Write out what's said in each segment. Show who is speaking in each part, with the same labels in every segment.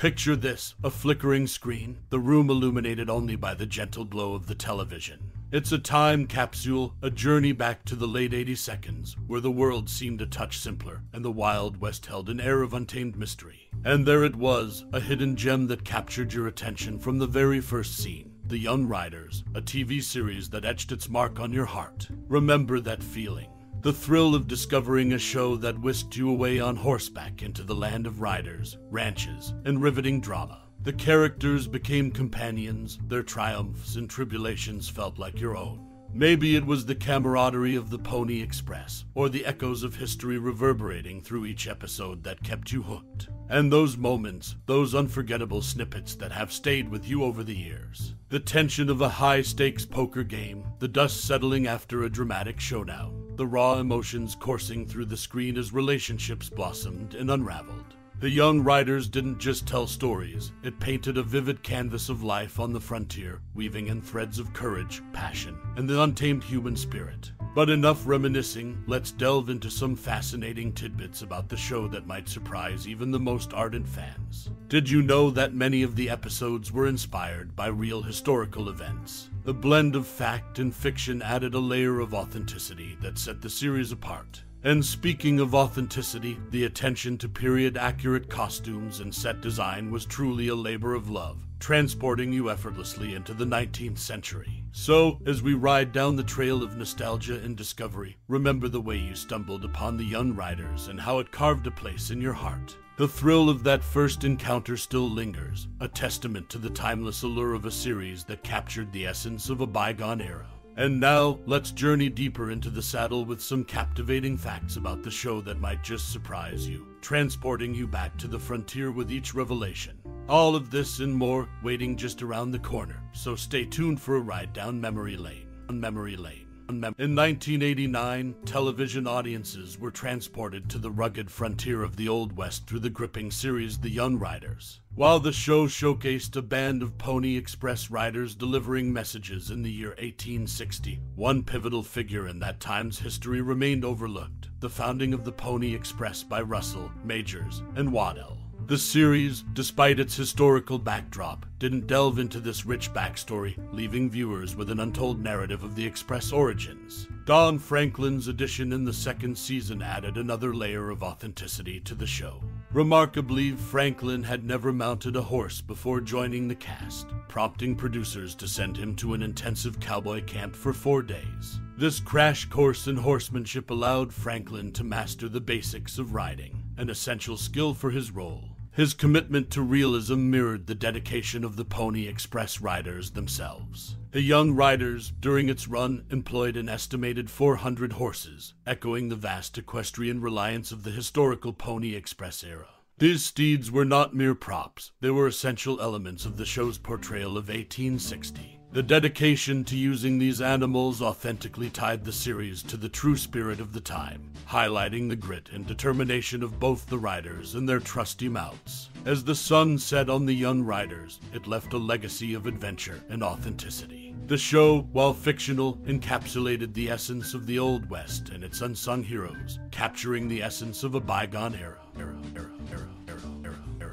Speaker 1: Picture this a flickering screen, the room illuminated only by the gentle glow of the television. It's a time capsule, a journey back to the late 80 seconds, where the world seemed a touch simpler and the Wild West held an air of untamed mystery. And there it was, a hidden gem that captured your attention from the very first scene. The Young Riders, a TV series that etched its mark on your heart. Remember that feeling. The thrill of discovering a show that whisked you away on horseback into the land of riders, ranches, and riveting drama. The characters became companions, their triumphs and tribulations felt like your own. Maybe it was the camaraderie of the Pony Express, or the echoes of history reverberating through each episode that kept you hooked. And those moments, those unforgettable snippets that have stayed with you over the years. The tension of a high stakes poker game, the dust settling after a dramatic showdown, the raw emotions coursing through the screen as relationships blossomed and unraveled. The young riders didn't just tell stories, it painted a vivid canvas of life on the frontier, weaving in threads of courage, passion, and the untamed human spirit. But enough reminiscing, let's delve into some fascinating tidbits about the show that might surprise even the most ardent fans. Did you know that many of the episodes were inspired by real historical events? The blend of fact and fiction added a layer of authenticity that set the series apart. And speaking of authenticity, the attention to period accurate costumes and set design was truly a labor of love, transporting you effortlessly into the 19th century. So, as we ride down the trail of nostalgia and discovery, remember the way you stumbled upon the Young Riders and how it carved a place in your heart. The thrill of that first encounter still lingers, a testament to the timeless allure of a series that captured the essence of a bygone era. And now, let's journey deeper into the saddle with some captivating facts about the show that might just surprise you, transporting you back to the frontier with each revelation. All of this and more waiting just around the corner, so stay tuned for a ride down memory lane. On memory lane. In 1989, television audiences were transported to the rugged frontier of the Old West through the gripping series The Young Riders. While the show showcased a band of Pony Express riders delivering messages in the year 1860, one pivotal figure in that time's history remained overlooked the founding of the Pony Express by Russell, Majors, and Waddell. The series, despite its historical backdrop, didn't delve into this rich backstory, leaving viewers with an untold narrative of the Express origins. Don Franklin's addition in the second season added another layer of authenticity to the show. Remarkably, Franklin had never mounted a horse before joining the cast, prompting producers to send him to an intensive cowboy camp for four days. This crash course in horsemanship allowed Franklin to master the basics of riding, an essential skill for his role. His commitment to realism mirrored the dedication of the Pony Express riders themselves. The young riders, during its run, employed an estimated 400 horses, echoing the vast equestrian reliance of the historical Pony Express era. These steeds were not mere props, they were essential elements of the show's portrayal of 1860. The dedication to using these animals authentically tied the series to the true spirit of the time, highlighting the grit and determination of both the riders and their trusty mounts. As the sun set on the young riders, it left a legacy of adventure and authenticity. The show, while fictional, encapsulated the essence of the Old West and its unsung heroes, capturing the essence of a bygone era. Era, era, era.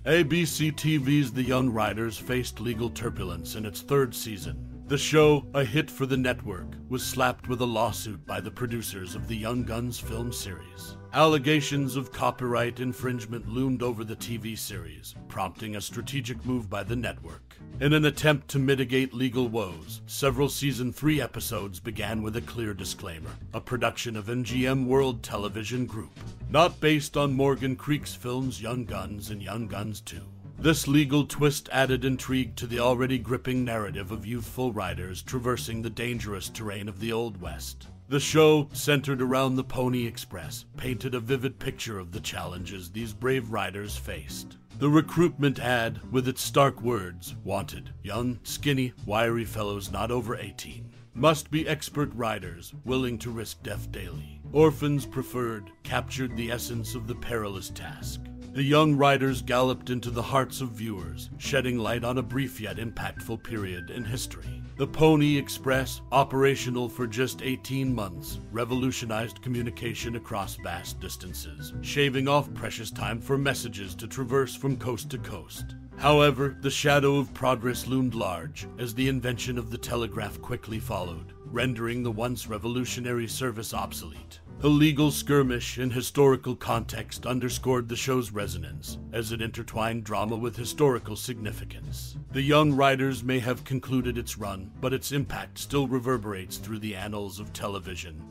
Speaker 1: ABC TV's The Young Riders faced legal turbulence in its third season. The show, a hit for the network, was slapped with a lawsuit by the producers of the Young Guns film series. Allegations of copyright infringement loomed over the TV series, prompting a strategic move by the network. In an attempt to mitigate legal woes, several season 3 episodes began with a clear disclaimer a production of MGM World Television Group, not based on Morgan Creek's films Young Guns and Young Guns 2. This legal twist added intrigue to the already gripping narrative of youthful riders traversing the dangerous terrain of the Old West. The show, centered around the Pony Express, painted a vivid picture of the challenges these brave riders faced. The recruitment ad, with its stark words, wanted young, skinny, wiry fellows not over 18. Must be expert riders, willing to risk death daily. Orphans preferred, captured the essence of the perilous task. The young riders galloped into the hearts of viewers, shedding light on a brief yet impactful period in history. The Pony Express, operational for just 18 months, revolutionized communication across vast distances, shaving off precious time for messages to traverse from coast to coast. However, the shadow of progress loomed large as the invention of the telegraph quickly followed, rendering the once revolutionary service obsolete. A legal skirmish in historical context underscored the show's resonance as it intertwined drama with historical significance. The Young Riders may have concluded its run, but its impact still reverberates through the annals of television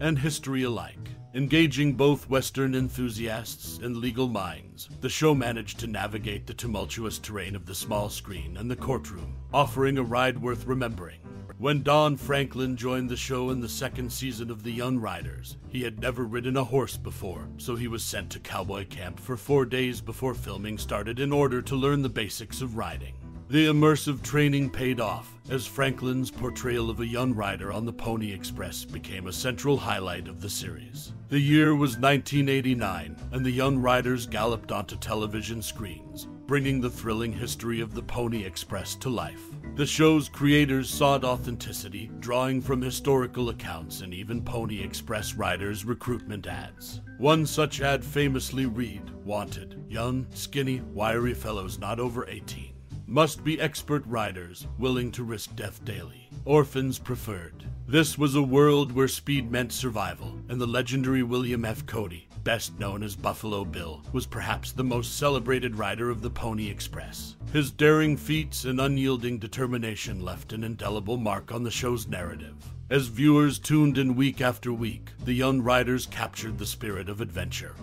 Speaker 1: and history alike. Engaging both Western enthusiasts and legal minds, the show managed to navigate the tumultuous terrain of the small screen and the courtroom, offering a ride worth remembering. When Don Franklin joined the show in the second season of The Young Riders, he had never ridden a horse before, so he was sent to cowboy camp for four days before filming started in order to learn the basics of riding. The immersive training paid off, as Franklin's portrayal of a young rider on the Pony Express became a central highlight of the series. The year was 1989, and the young riders galloped onto television screens, bringing the thrilling history of the Pony Express to life. The show's creators sought authenticity, drawing from historical accounts and even Pony Express riders' recruitment ads. One such ad famously read Wanted, young, skinny, wiry fellows not over 18. Must be expert riders, willing to risk death daily. Orphans preferred. This was a world where speed meant survival, and the legendary William F. Cody, best known as Buffalo Bill, was perhaps the most celebrated rider of the Pony Express. His daring feats and unyielding determination left an indelible mark on the show's narrative. As viewers tuned in week after week, the young riders captured the spirit of adventure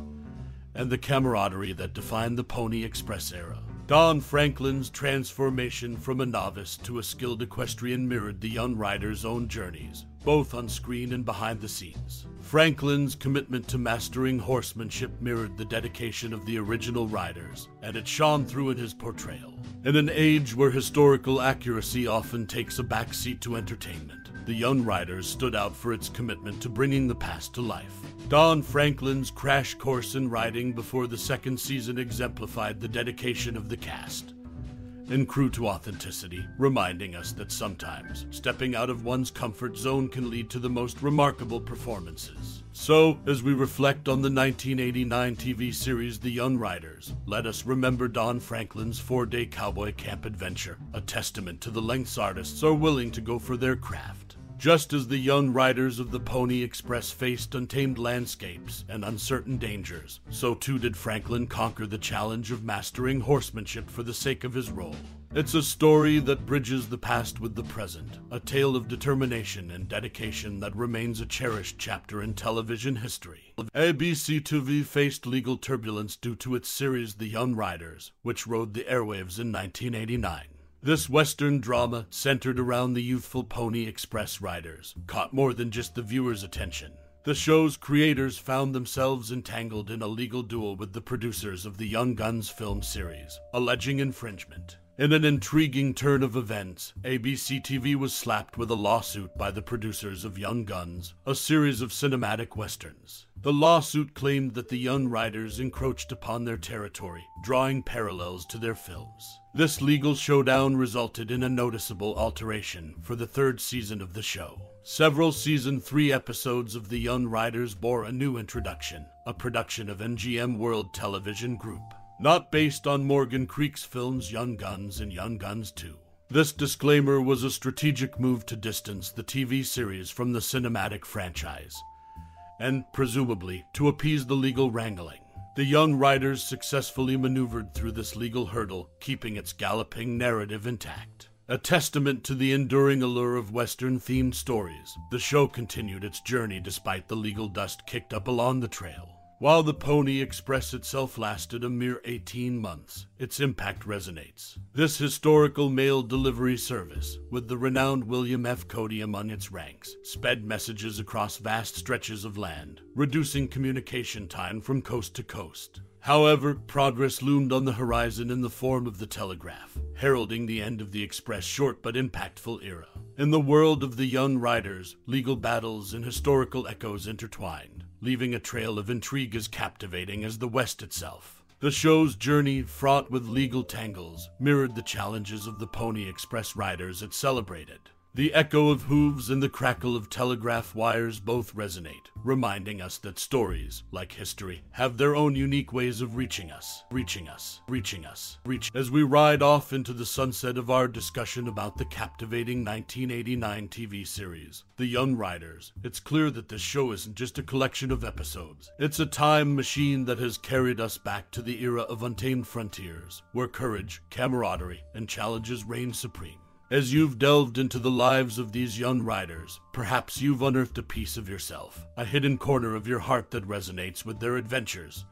Speaker 1: and the camaraderie that defined the Pony Express era. Don Franklin's transformation from a novice to a skilled equestrian mirrored the young rider's own journeys, both on screen and behind the scenes. Franklin's commitment to mastering horsemanship mirrored the dedication of the original riders, and it shone through in his portrayal. In an age where historical accuracy often takes a backseat to entertainment, the Young Riders stood out for its commitment to bringing the past to life. Don Franklin's crash course in riding before the second season exemplified the dedication of the cast and crew to authenticity, reminding us that sometimes stepping out of one's comfort zone can lead to the most remarkable performances. So, as we reflect on the 1989 TV series The Young Riders, let us remember Don Franklin's four day cowboy camp adventure, a testament to the lengths artists are willing to go for their craft. Just as the young riders of the Pony Express faced untamed landscapes and uncertain dangers, so too did Franklin conquer the challenge of mastering horsemanship for the sake of his role. It's a story that bridges the past with the present, a tale of determination and dedication that remains a cherished chapter in television history. ABC TV faced legal turbulence due to its series The Young Riders, which rode the airwaves in 1989. This Western drama, centered around the youthful Pony Express riders, caught more than just the viewer's attention. The show's creators found themselves entangled in a legal duel with the producers of the Young Guns film series, alleging infringement. In an intriguing turn of events, ABC TV was slapped with a lawsuit by the producers of Young Guns, a series of cinematic westerns. The lawsuit claimed that the Young Riders encroached upon their territory, drawing parallels to their films. This legal showdown resulted in a noticeable alteration for the third season of the show. Several season 3 episodes of The Young Riders bore a new introduction, a production of MGM World Television Group, not based on Morgan Creek's films Young Guns and Young Guns 2. This disclaimer was a strategic move to distance the TV series from the cinematic franchise, and presumably to appease the legal wrangling. The young riders successfully maneuvered through this legal hurdle, keeping its galloping narrative intact. A testament to the enduring allure of Western themed stories, the show continued its journey despite the legal dust kicked up along the trail. While the Pony Express itself lasted a mere 18 months, its impact resonates. This historical mail delivery service, with the renowned William F. Cody among its ranks, sped messages across vast stretches of land, reducing communication time from coast to coast. However, progress loomed on the horizon in the form of the telegraph, heralding the end of the Express' short but impactful era. In the world of the young riders, legal battles and historical echoes intertwined leaving a trail of intrigue as captivating as the West itself. The show's journey, fraught with legal tangles, mirrored the challenges of the Pony Express riders it celebrated. The echo of hooves and the crackle of telegraph wires both resonate, reminding us that stories, like history, have their own unique ways of reaching us, reaching us, reaching us, reach as we ride off into the sunset of our discussion about the captivating 1989 TV series, The Young Riders. It's clear that this show isn't just a collection of episodes. It's a time machine that has carried us back to the era of untamed frontiers, where courage, camaraderie, and challenges reign supreme. As you've delved into the lives of these young riders, perhaps you've unearthed a piece of yourself, a hidden corner of your heart that resonates with their adventures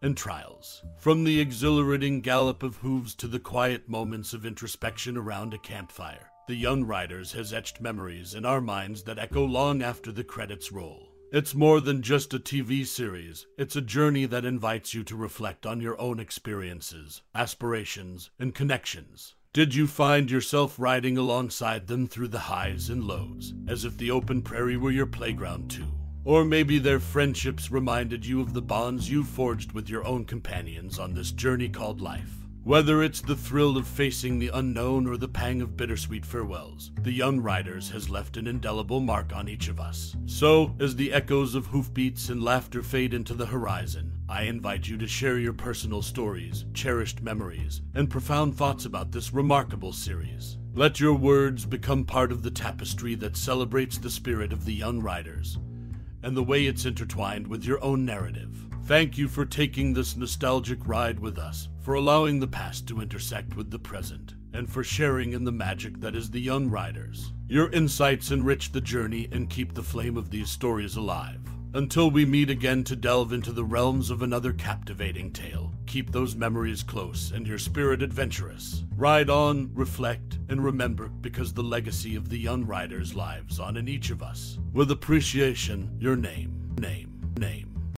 Speaker 1: and trials. From the exhilarating gallop of hooves to the quiet moments of introspection around a campfire, The Young Riders has etched memories in our minds that echo long after the credits roll. It's more than just a TV series. It's a journey that invites you to reflect on your own experiences, aspirations, and connections. Did you find yourself riding alongside them through the highs and lows, as if the open prairie were your playground too? Or maybe their friendships reminded you of the bonds you forged with your own companions on this journey called life. Whether it's the thrill of facing the unknown or the pang of bittersweet farewells, the Young Riders has left an indelible mark on each of us. So, as the echoes of hoofbeats and laughter fade into the horizon, I invite you to share your personal stories, cherished memories, and profound thoughts about this remarkable series. Let your words become part of the tapestry that celebrates the spirit of the Young Riders and the way it's intertwined with your own narrative. Thank you for taking this nostalgic ride with us, for allowing the past to intersect with the present, and for sharing in the magic that is the Young Riders. Your insights enrich the journey and keep the flame of these stories alive. Until we meet again to delve into the realms of another captivating tale, keep those memories close and your spirit adventurous. Ride on, reflect, and remember because the legacy of the Young Riders lives on in each of us. With appreciation, your name, name, name.